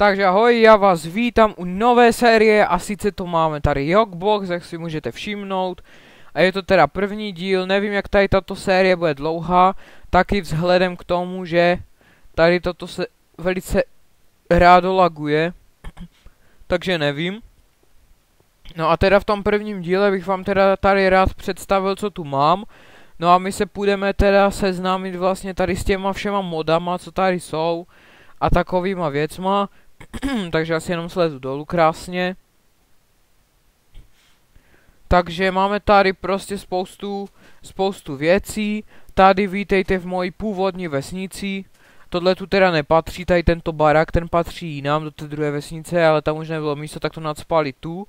Takže ahoj, já vás vítám u nové série a sice to máme tady Jogbox, jak si můžete všimnout. A je to teda první díl, nevím jak tady tato série bude dlouhá, taky vzhledem k tomu, že tady toto se velice rádo laguje. Takže nevím. No a teda v tom prvním díle bych vám teda tady rád představil, co tu mám. No a my se půjdeme teda seznámit vlastně tady s těma všema modama, co tady jsou a takovýma věcma. Takže asi jenom slezu dolů krásně. Takže máme tady prostě spoustu, spoustu věcí. Tady vítejte v mojí původní vesnici. Tohle tu teda nepatří, tady tento barak, ten patří jinam do té druhé vesnice, ale tam už nebylo místo, tak to nadspali tu.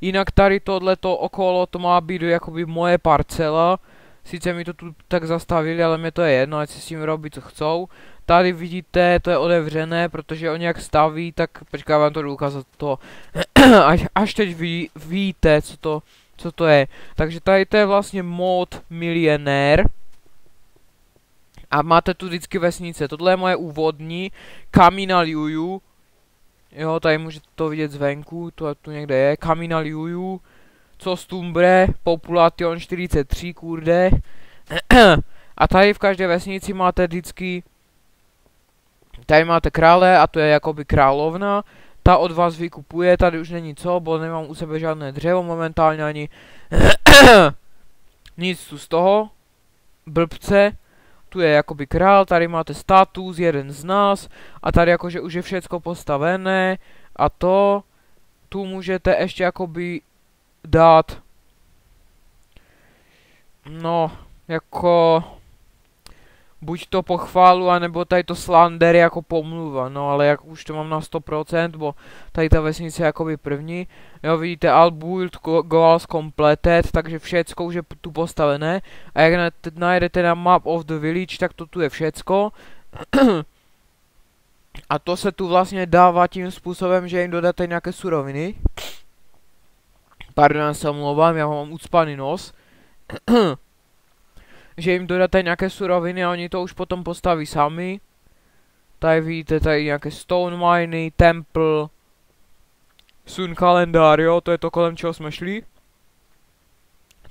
Jinak tady tohleto okolo, to má být jakoby moje parcela. Sice mi to tu tak zastavili, ale mě to je jedno, ať si s tím robí, co chcou. Tady vidíte, to je otevřené, protože oni jak staví, tak počkám vám to ukázat to, až, až teď ví, víte, co to, co to je. Takže tady to je vlastně mod milionér. A máte tu vždycky vesnice. Tohle je moje úvodní. Kamina Liuju. Jo, tady můžete to vidět zvenku, to tu někde je. Kamina Liuju. Co stumbre, population 43, kurde. A tady v každé vesnici máte vždycky Tady máte krále a to je jakoby královna. Ta od vás vykupuje, tady už není co, bo nemám u sebe žádné dřevo momentálně ani nic tu z toho. Blbce. Tu je jakoby král, tady máte status, jeden z nás. A tady jakože už je všecko postavené. A to tu můžete ještě jakoby dát no, jako buď to pochválu, anebo tady to slander jako pomluva, no ale jak už to mám na 100%, bo tady ta vesnice je jakoby první, jo vidíte all build goals completed, takže všecko už je tu postavené a jak najdete na map of the village, tak to tu je všecko a to se tu vlastně dává tím způsobem, že jim dodáte nějaké suroviny. Pardon, já se omlouvám, já mám ucpaný nos. že jim dodáte nějaké suroviny a oni to už potom postaví sami. Tady vidíte tady nějaké stone miny, temple, sun kalendár, jo, to je to kolem čeho jsme šli.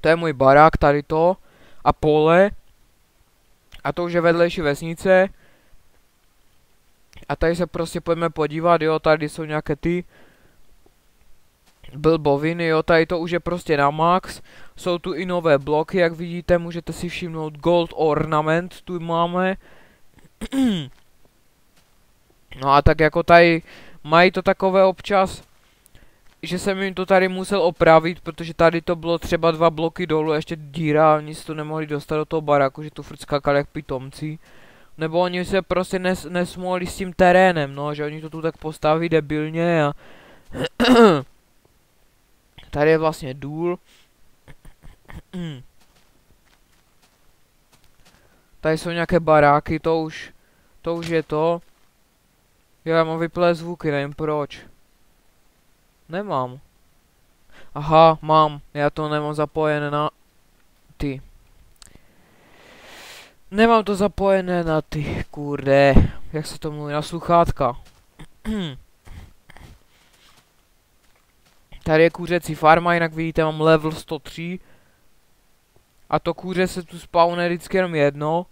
To je můj barák, tady to. A pole. A to už je vedlejší vesnice. A tady se prostě pojďme podívat, jo, tady jsou nějaké ty blboviny, jo, tady to už je prostě na max. Jsou tu i nové bloky, jak vidíte, můžete si všimnout Gold Ornament, tu máme. no a tak jako tady mají to takové občas, že jsem jim to tady musel opravit, protože tady to bylo třeba dva bloky dolů, ještě díra, oni si to nemohli dostat do toho baráku, že tu furt skakali jak pitomci. Nebo oni se prostě nes, nesmohli s tím terénem, no, že oni to tu tak postaví debilně a... Tady je vlastně důl. Tady jsou nějaké baráky, to už, to už je to. Jo, já mám vyplé zvuky, nevím proč. Nemám. Aha, mám. Já to nemám zapojené na ty. Nemám to zapojené na ty, kurde. Jak se to mluví, na sluchátka. Tady je kůřecí farma, jinak vidíte, mám level 103. A to kůře se tu spawne vždycky jenom jedno.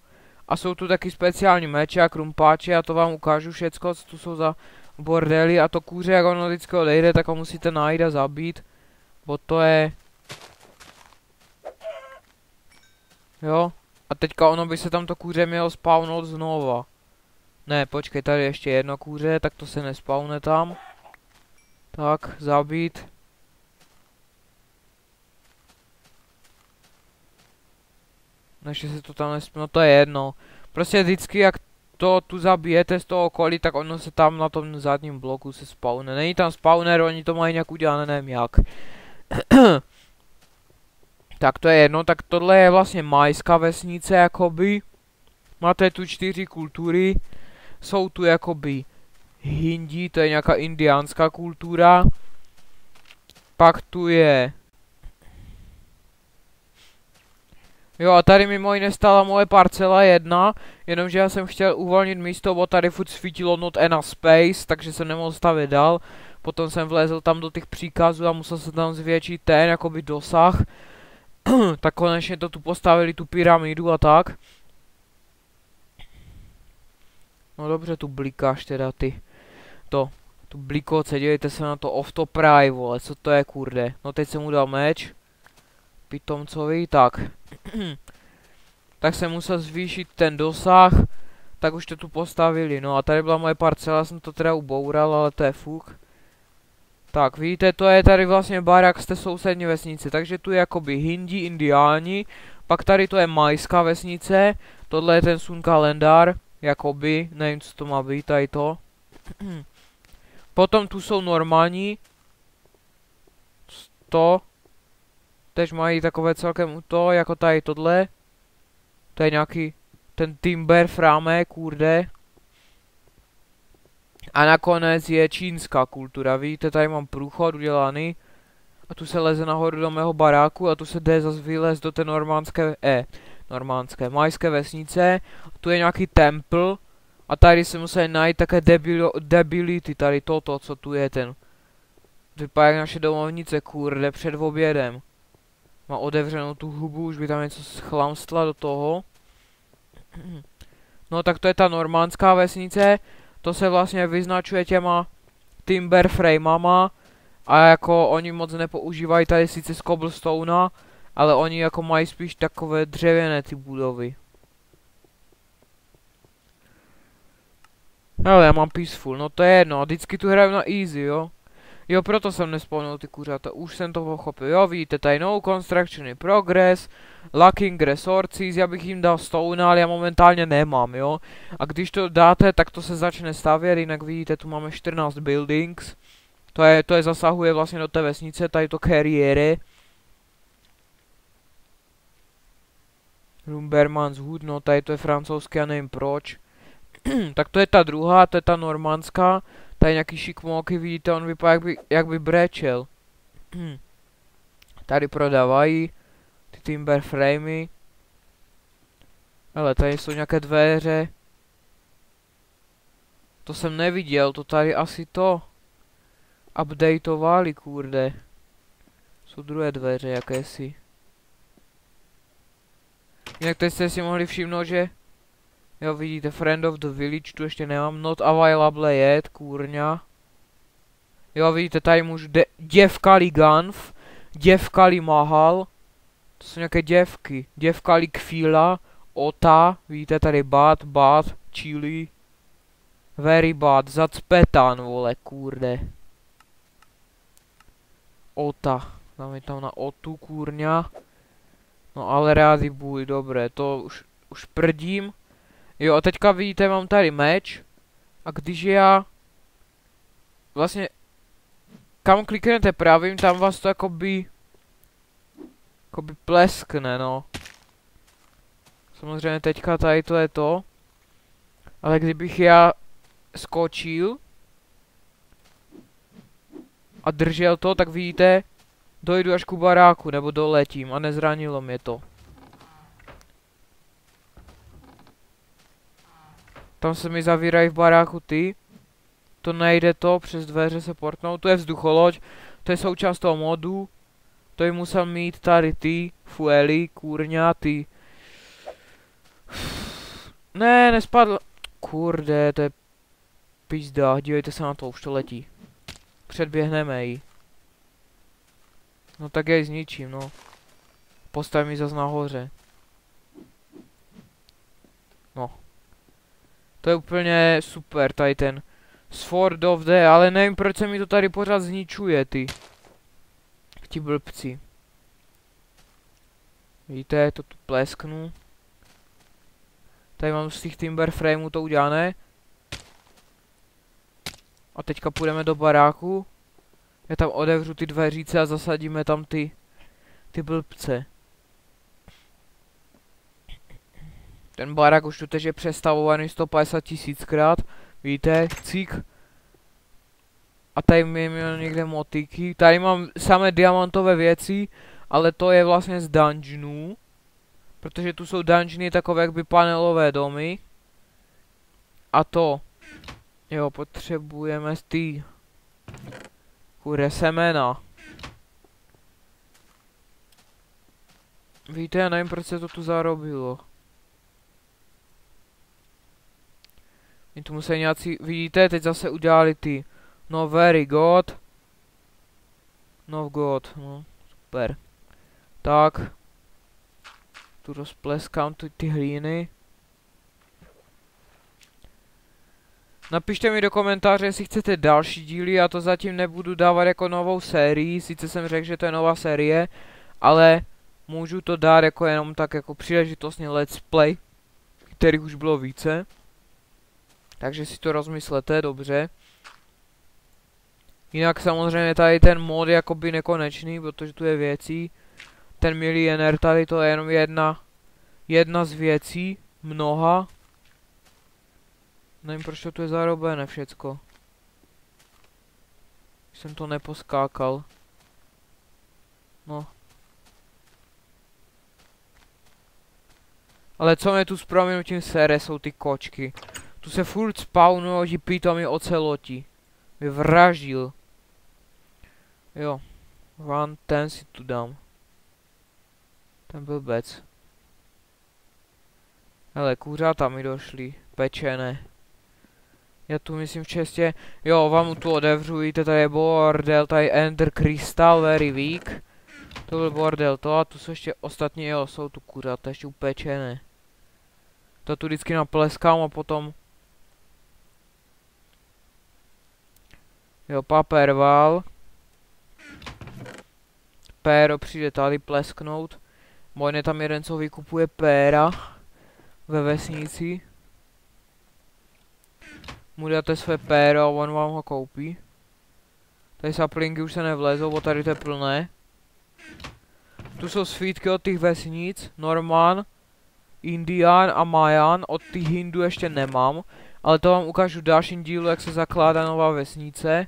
A jsou tu taky speciální meče a krumpáče, a to vám ukážu všecko, co tu jsou za bordely. A to kůře, jak ono vždycky odejde, tak ho musíte najít a zabít. Bo to je... Jo. A teďka ono by se tam to mělo spawnout znova. Ne, počkej, tady ještě jedno kůře, tak to se nespawne tam. Tak, zabít. Než se to tam nesp... No to je jedno. Prostě vždycky jak to tu zabijete z toho okolí, tak ono se tam na tom zadním bloku se spawne. Není tam spawner, oni to mají nějak udělané, nevím jak. tak to je jedno, tak tohle je vlastně majská vesnice jakoby. Máte tu čtyři kultury. Jsou tu jakoby Hindi, to je nějaká indiánská kultura. Pak tu je Jo a tady mimo jiné stala moje parcela jedna, jenomže já jsem chtěl uvolnit místo, bo tady furt svítilo not ena space, takže jsem nemohl stavit dál. Potom jsem vlezl tam do těch příkazů a musel se tam zvětšit ten, jakoby dosah. tak konečně to tu postavili, tu pyramidu a tak. No dobře, tu blikáš teda ty. To, tu blikoce, dívejte se na to off to praj, vole, co to je kurde. No teď jsem mu dal meč. Pitomcovi, tak. tak jsem musel zvýšit ten dosah. Tak už to tu postavili, no a tady byla moje parcela, jsem to teda uboural, ale to je fuk. Tak, vidíte, to je tady vlastně barak z té sousední vesnice, takže tu je jakoby Hindi, Indiáni, pak tady to je majská vesnice, tohle je ten sun kalendár, jakoby, nevím, co to má být, tady to. Potom tu jsou normální, to, tež mají takové celkem to, jako tady tohle. To je nějaký ten timber fráme, kurde. A nakonec je čínská kultura. Vidíte, tady mám průchod udělaný. A tu se leze nahoru do mého baráku a tu se jde zase vylez do té normánské, eh, normánské, majské vesnice. A tu je nějaký templ. A tady se musí najít také debil, debility, tady toto, co tu je ten. Vypadá jak naše domovnice, kurde, před obědem. Má otevřenou tu hubu, už by tam něco schlamstla do toho. No tak to je ta normánská vesnice. To se vlastně vyznačuje těma timber frameama. A jako oni moc nepoužívají tady sice z cobblestone, ale oni jako mají spíš takové dřevěné ty budovy. Ale já mám peaceful, no to je jedno, vždycky tu hraju na easy, jo. Jo, proto jsem nespomenul ty kuřata, už jsem to pochopil. Jo, vidíte, tady no construction in progress, lacking resources, já bych jim dal stone, ale já momentálně nemám, jo. A když to dáte, tak to se začne stavět, jinak vidíte, tu máme 14 buildings. To je, to je zasahuje vlastně do té vesnice, tady to kariéry. Lumbermans Hood, no tady to je francouzské, já nevím proč. tak to je ta druhá, to je ta normandská. Tady nějaký šikmóky, vidíte, on vypadá jak by, jak by brečel. tady prodávají ty timber framey. Ale tady jsou nějaké dveře. To jsem neviděl, to tady asi to updateovali, kurde. Jsou druhé dveře, jakési. Jinak teď jste si mohli všimnout, že Jo, vidíte, Friend of the Village, tu ještě nemám. Not available yet, kurňa. Jo, vidíte, tady můžu de děvkali Ganf, děvkali Mahal. To jsou nějaké děvky. Děvkali Kfila, Ota, vidíte tady Bat, Bat, Chili. Very bad, zacpetan, vole, kurde. Ota, dáme tam na Otu, kurňa. No ale rádi buď, dobré, to už, už prdím. Jo a teďka vidíte, mám tady meč. A když já... Vlastně... Kam kliknete pravým, tam vás to jakoby... Jakoby pleskne, no. Samozřejmě teďka tady to je to. Ale kdybych já skočil a držel to, tak vidíte, dojdu až ku baráku, nebo doletím a nezranilo mě to. Tam se mi zavírají v baráku ty. To nejde to, přes dveře se portnout. To je vzducholoď. To je součást toho modu. To je musel mít tady ty fuely, kurňa, ty. Ne, nespadl. Kurde, to je pizda. Dívejte se na to, už to letí. Předběhneme ji. No tak jej zničím, no. Postav mi zase nahoře. No. To je úplně super, tady ten Sword of the, ale nevím proč se mi to tady pořád zničuje, ty. Ti blbci. Vidíte, to tu plesknu. Tady mám z těch timber frameů to udělané. A teďka půjdeme do baráku. Já tam odevřu ty dveříce a zasadíme tam ty, ty blbce. Ten barák už tu teď je přestavovaný 150 tisíckrát. Víte, cík. A tady mi měl někde motiky. Tady mám samé diamantové věci, ale to je vlastně z dungeonů. Protože tu jsou dungeony takové jakby panelové domy. A to. Jo, potřebujeme ty. Kure semena. Víte, já nevím, proč se to tu zarobilo. My tu museli nějací, vidíte, teď zase udělali ty. No very good. No god, no, super. Tak. Tu rozpleskám tu, ty hlíny. Napište mi do komentáře, jestli chcete další díly, já to zatím nebudu dávat jako novou sérii, sice jsem řekl, že to je nová série, ale můžu to dát jako jenom tak jako příležitostně let's play, kterých už bylo více. Takže si to rozmyslete dobře. Jinak samozřejmě tady ten mod je jakoby nekonečný, protože tu je věcí. Ten milionér tady to je jenom jedna, jedna z věcí, mnoha. Nevím proč to tu je zarobené všecko. Jsem to neposkákal. No. Ale co mě tu s proměnutím sere, jsou ty kočky. Tu se furt spawnují ti pitomí oceloti. Vyvraždil. Jo. Run, ten si tu dám. Ten blbec. Hele, kuřata mi došly. Pečené. Já tu myslím v čestě. Jo, vám tu otevřu, víte, tady je bordel, tady Ender Crystal, very weak. To byl bordel to a tu jsou ještě ostatní, jo, jsou tu kuřata, ještě upečené. To tu vždycky napleskám a potom Jo, paperval. Péro přijde tady plesknout. Mojne tam jeden, co vykupuje péra ve vesnici. Mu dáte své péro a on vám ho koupí. Tady saplinky už se nevlezou, bo tady to je plné. Tu jsou svítky od těch vesnic, Norman, Indian a Mayan, od těch Hindu ještě nemám. Ale to vám ukážu v dalším dílu, jak se zakládá nová vesnice.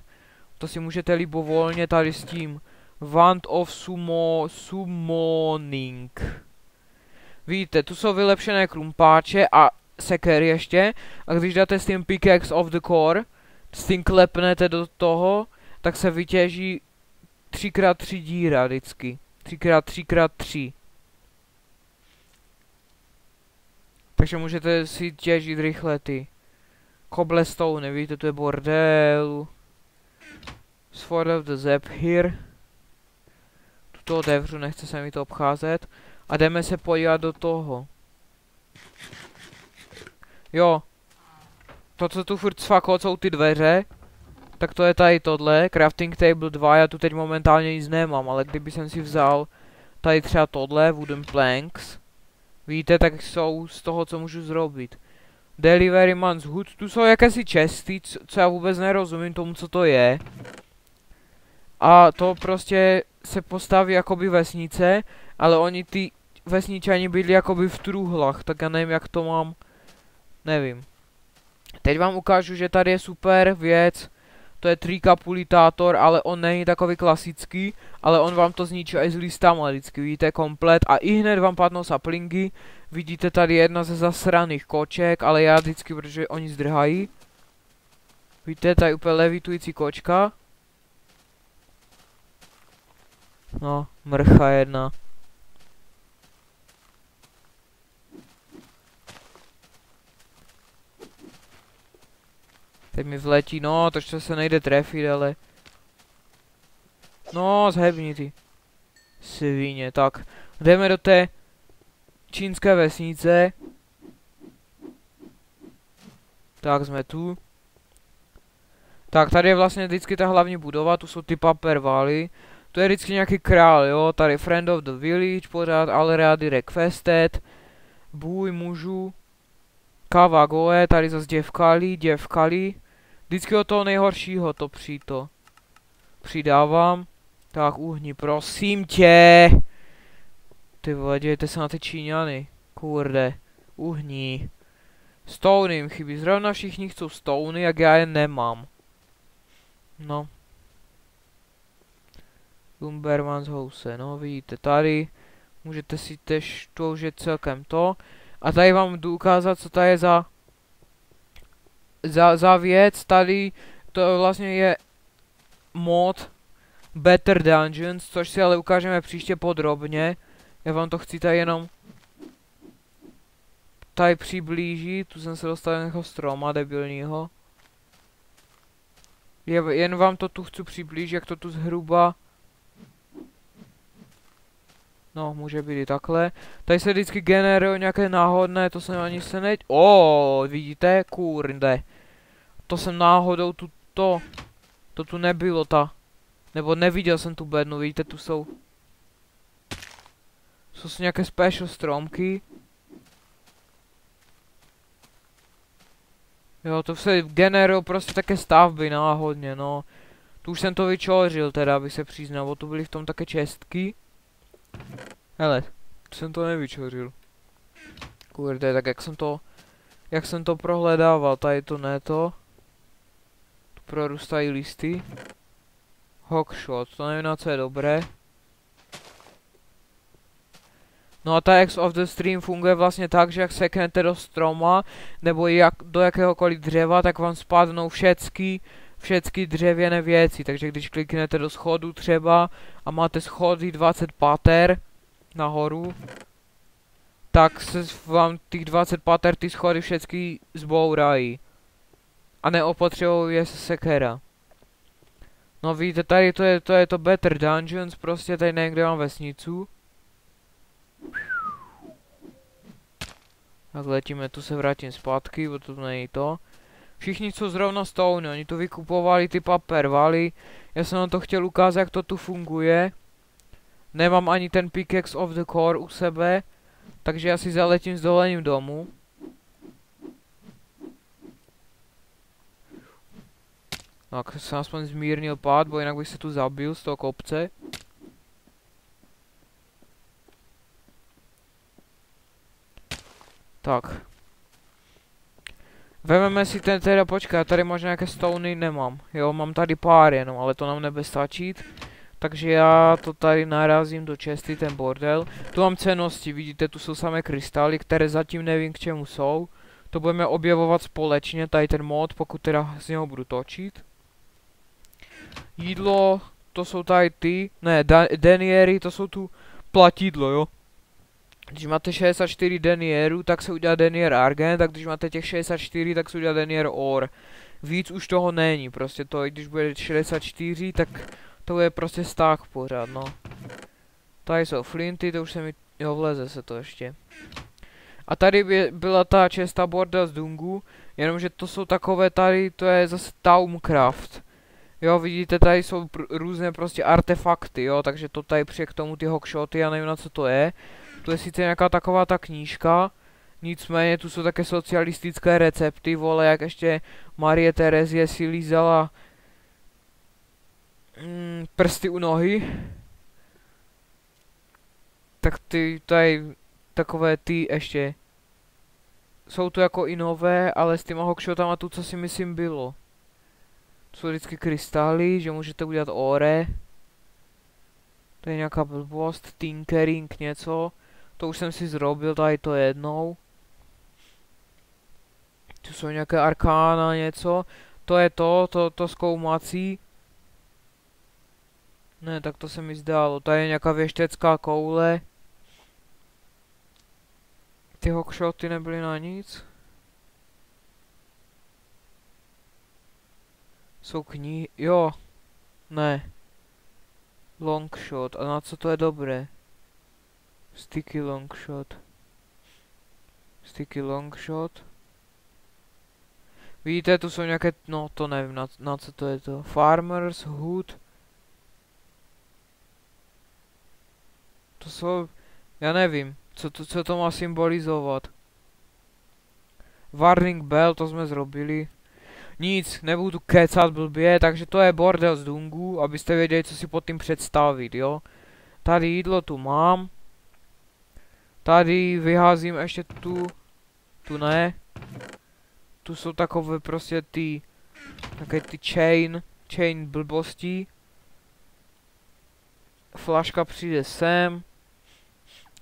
To si můžete libovolně tady s tím Wand of Sumo, Summoning. Vidíte, tu jsou vylepšené krumpáče a sekery ještě. A když dáte s tím Pickaxe of the Core, s tím klepnete do toho, tak se vytěží 3x3 díra vždycky. 3x3x3. Takže můžete si těžit rychle ty cobblestone, víte, to je bordel. Sword of the Zap here. Tuto otevřu, nechce se mi to obcházet. A jdeme se podívat do toho. Jo. To, co tu furt sfako, jsou ty dveře. Tak to je tady tohle, crafting table 2, já tu teď momentálně nic nemám, ale kdyby jsem si vzal tady třeba tohle, wooden planks, víte, tak jsou z toho, co můžu zrobit. Delivery man's hood, tu jsou jakési česty, co já vůbec nerozumím tomu, co to je. A to prostě se postaví jakoby vesnice, ale oni ty vesničani byli jakoby v truhlách, tak já nevím jak to mám, nevím. Teď vám ukážu, že tady je super věc, to je trikapulitátor, ale on není takový klasický, ale on vám to zničí i z listama vždycky, vidíte, komplet. A i hned vám padnou saplingy, vidíte tady jedna ze zasraných koček, ale já vždycky, protože oni zdrhají. Vidíte, tady úplně levitující kočka. No, mrcha jedna. Teď mi vletí, no, to se nejde trefit, ale... No, zhebni ty. Svině, tak. Jdeme do té čínské vesnice. Tak, jsme tu. Tak, tady je vlastně vždycky ta hlavní budova, tu jsou ty papervaly. To je vždycky nějaký král, jo, tady Friend of the Village, pořád Already Requested, bůj mužů, Kava Goe, tady zase děvkali, děvkali, vždycky od toho nejhoršího to přito. Přidávám, tak uhni, prosím tě. Ty vole, dějte se na ty Číňany, kurde, uhni. Stony jim chybí, zrovna všichni chcou stony, jak já je nemám. No. Lumbermans house, no vidíte tady, Můžete si tež, to už je celkem to. A tady vám jdu ukázat, co to je za, za, za věc. Tady to vlastně je mod Better Dungeons, což si ale ukážeme příště podrobně. Já vám to chci tady jenom tady přiblížit, tu jsem se dostal nějakého stroma debilního. Je, jen vám to tu chci přiblížit, jak to tu zhruba No, může být i takhle. Tady se vždycky generuje nějaké náhodné, to jsem ani se neď... O, vidíte? Kurde. To jsem náhodou tu to... To tu nebylo ta. Nebo neviděl jsem tu bednu, vidíte, tu jsou... Jsou nějaké special stromky. Jo, to se generují prostě také stavby náhodně, no. Tu už jsem to vyčořil teda, aby se přiznal, bo tu byly v tom také čestky. Hele, jsem to nevyčořil. Kurde, tak jak jsem to... Jak jsem to prohledával, tady to ne to. Tu prorůstají listy. Hawkshot, to nevím na co je dobré. No a ta X of the Stream funguje vlastně tak, že jak seknete do stroma, nebo jak, do jakéhokoliv dřeva, tak vám spadnou všecky, všecky dřevěné věci. Takže když kliknete do schodu třeba a máte schody 20 pater nahoru, tak se vám těch 20 pater ty schody všechny zbourají. A neopotřebuje se sekera. No víte, tady to je, to je to Better Dungeons, prostě tady někde mám vesnicu. Tak letíme, tu se vrátím zpátky, bo to není to. Všichni jsou zrovna stone, oni tu vykupovali ty papervaly. Já jsem na to chtěl ukázat, jak to tu funguje. Nemám ani ten pickaxe of the core u sebe, takže já si zaletím s dovolením domů. Tak jsem aspoň zmírnil pád, bo jinak bych se tu zabil z toho kopce. Tak. Vememe si ten teda, počkej, tady možná nějaké stony nemám. Jo, mám tady pár jenom, ale to nám nebe stačit. Takže já to tady narazím do česty, ten bordel. Tu mám cenosti, vidíte, tu jsou samé krystály, které zatím nevím k čemu jsou. To budeme objevovat společně, tady ten mod, pokud teda z něho budu točit. Jídlo, to jsou tady ty, ne, deniery, to jsou tu platidlo, jo. Když máte 64 denierů, tak se udělá denier argent, a když máte těch 64, tak se udělá denier or. Víc už toho není, prostě to, když bude 64, tak to je prostě stáh pořád, no. Tady jsou flinty, to už se mi, jo, vleze se to ještě. A tady by, byla ta česta borda z Dungu, jenomže to jsou takové tady, to je zase Taumcraft. Jo, vidíte, tady jsou pr různé prostě artefakty, jo, takže to tady přijde k tomu ty hockshoty, já nevím na co to je. Tu je sice nějaká taková ta knížka, nicméně tu jsou také socialistické recepty, vole, jak ještě Marie Terezie si lízala mm, prsty u nohy. Tak ty tady takové ty ještě jsou tu jako i nové, ale s těma hockshotama tu, co si myslím bylo. To jsou vždycky krystály, že můžete udělat ore. To je nějaká blbost, tinkering něco. To už jsem si zrobil tady to jednou. Tu jsou nějaké arkána něco. To je to, to, to zkoumací. Ne, tak to se mi zdálo. Tady je nějaká věštecká koule. Ty hockshoty nebyly na nic. Jsou knihy, jo. Ne. Longshot, a na co to je dobré? Sticky longshot. Sticky longshot. Vidíte, tu jsou nějaké, no to nevím, na, na co to je to. Farmers hood. To jsou, já nevím, co to, co to má symbolizovat. Warning bell, to jsme zrobili. Nic, nebudu kecat blbě, takže to je bordel z Dungu, abyste věděli, co si pod tím představit, jo. Tady jídlo tu mám. Tady vyházím ještě tu, tu ne. Tu jsou takové prostě ty, také ty chain, chain blbostí. Flaška přijde sem.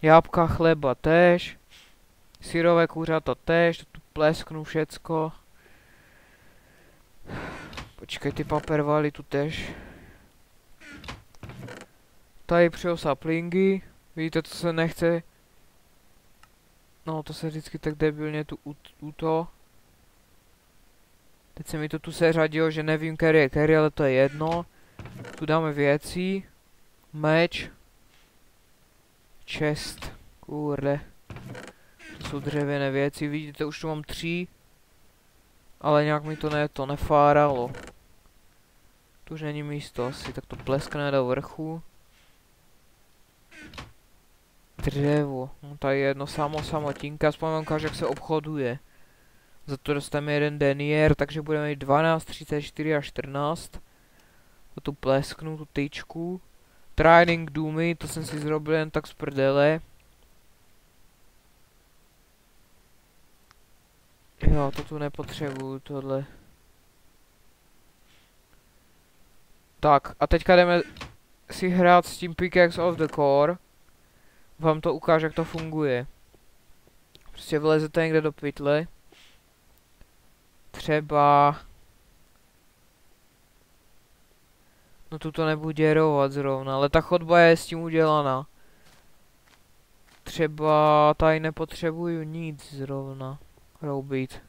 Jábka chleba tež. Syrové kuřata tež, to tu plesknu všecko. Počkej, ty papervaly tu tež. Tady přijel saplingy. Vidíte, co se nechce. No, to se vždycky tak debilně tu u, u to. Teď se mi to tu seřadilo, že nevím, který je který, ale to je jedno. Tu dáme věci. Meč. Čest. Kurde. To jsou dřevěné věci, vidíte, už tu mám tři. Ale nějak mi to ne, to nefáralo. Tu už není místo asi, tak to pleskne do vrchu. Dřevo, no tady je jedno samo samotinka, aspoň vám jak se obchoduje. Za to dostaneme jeden denier, takže budeme mít 12, 34 a 14. To tu plesknu, tu tyčku. Training Doomy, to jsem si zrobil jen tak z prdele. Jo, to tu nepotřebuju, tohle. Tak, a teďka jdeme si hrát s tím Pickaxe of the Core. Vám to ukáže, jak to funguje. Prostě vlezete někde do pytle. Třeba... No tu to nebudu děrovat zrovna, ale ta chodba je s tím udělaná. Třeba tady nepotřebuju nic zrovna roubit.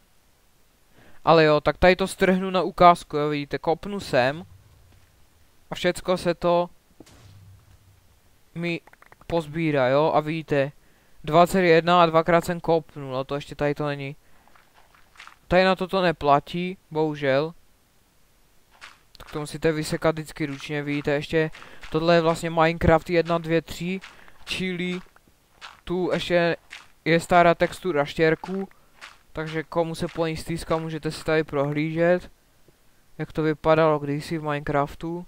Ale jo, tak tady to strhnu na ukázku, jo, vidíte, kopnu sem. A všecko se to mi pozbírá, jo, a vidíte, 21 a dvakrát jsem kopnul, a to ještě tady to není. Tady na toto neplatí, bohužel. Tak to musíte vysekat vždycky ručně, vidíte, ještě tohle je vlastně Minecraft 1, 2, 3, čili tu ještě je stará textura štěrku, takže komu se po ní stýská, můžete si tady prohlížet, jak to vypadalo kdysi v Minecraftu.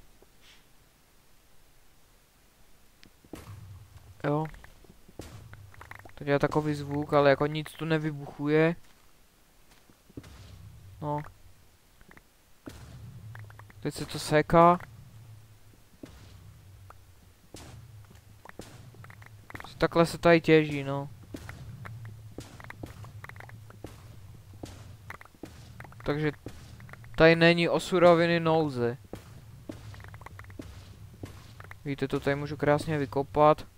Jo. Teď je takový zvuk, ale jako nic tu nevybuchuje. No. Teď se to seká. Takhle se tady těží, no. Takže tady není o suroviny nouze. Víte, to tady můžu krásně vykopat.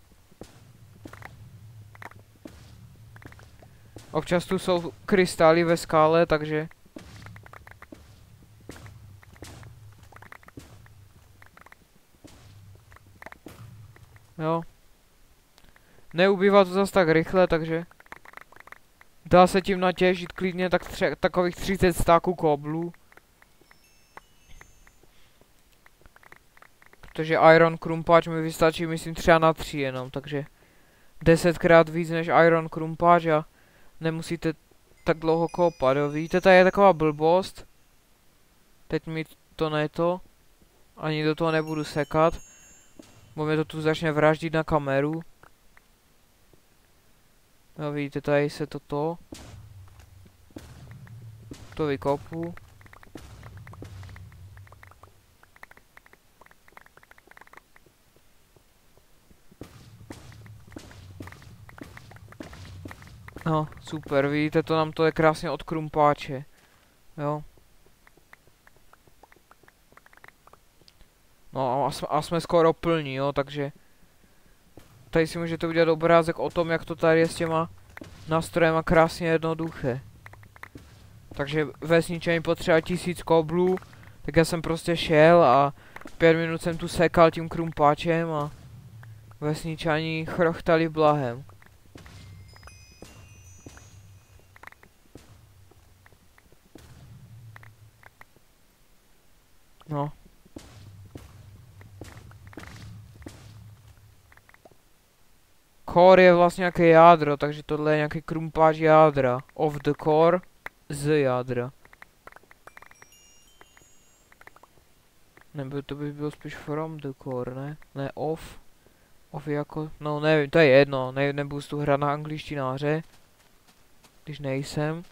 Občas tu jsou krystály ve skále, takže... Jo. Neubývá to zase tak rychle, takže... Dá se tím natěžit klidně tak tře takových 30 stáků koblů. Protože Iron Krumpáč mi vystačí myslím třeba na 3 jenom, takže... Desetkrát víc než Iron Krumpáč a nemusíte tak dlouho kopat, jo. Víte, tady je taková blbost. Teď mi to neto. Ani do toho nebudu sekat. Bo mě to tu začne vraždit na kameru. No vidíte, tady se toto. To vykopu. No, super, vidíte, to nám to je krásně od krumpáče. Jo. No a jsme, a jsme skoro plní, jo, takže... Tady si můžete udělat obrázek o tom, jak to tady je s těma nástrojema krásně jednoduché. Takže vesničení potřeba tisíc koblů, tak já jsem prostě šel a pět minut jsem tu sekal tím krumpáčem a vesničani chrochtali blahem. No. Core je vlastně nějaké jádro, takže tohle je nějaký krumpáč jádra. Of the core, z jádra. Nebo to by bylo spíš from the core, ne? Ne, off. Off jako, no nevím, to je jedno, ne, nebudu tu hrát na angličtináře. Když nejsem.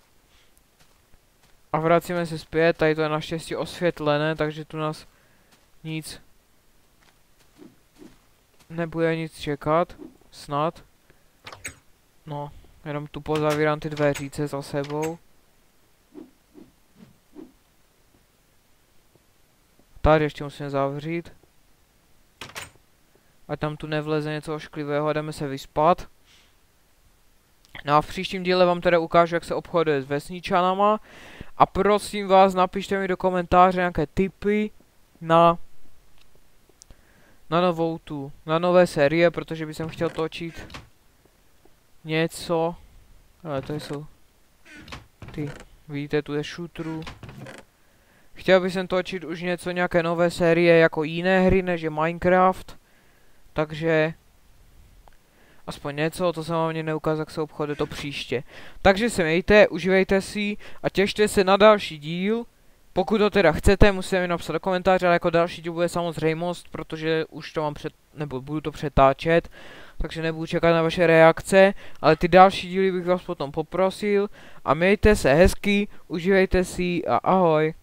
A vracíme se zpět, tady to je naštěstí osvětlené, takže tu nás nic nebude nic čekat, snad. No, jenom tu pozavírám ty dveříce za sebou. Tady ještě musím zavřít. A tam tu nevleze něco ošklivého a jdeme se vyspat. No a v příštím díle vám teda ukážu, jak se obchoduje s vesničanama. A prosím vás, napište mi do komentáře nějaké tipy na na novou tu, na nové série, protože bych chtěl točit něco, ale to jsou ty, vidíte, tu je shooterů. Chtěl bych točit už něco, nějaké nové série jako jiné hry, než je Minecraft. Takže aspoň něco, to jsem vám ani neukázal, jak se obchoduje to příště. Takže se mějte, užívejte si a těšte se na další díl. Pokud to teda chcete, musíte mi napsat do komentáře, ale jako další díl bude samozřejmost, protože už to mám před, nebo budu to přetáčet, takže nebudu čekat na vaše reakce, ale ty další díly bych vás potom poprosil a mějte se hezky, užívejte si a ahoj.